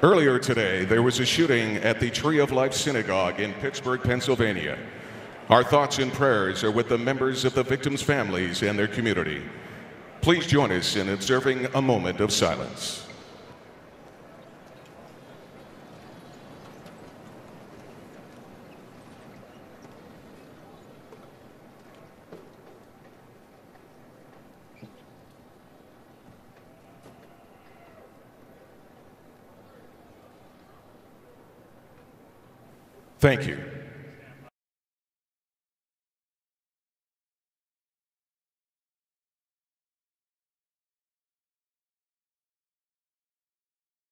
Earlier today, there was a shooting at the Tree of Life Synagogue in Pittsburgh, Pennsylvania. Our thoughts and prayers are with the members of the victims' families and their community. Please join us in observing a moment of silence. Thank you.